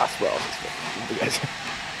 as well.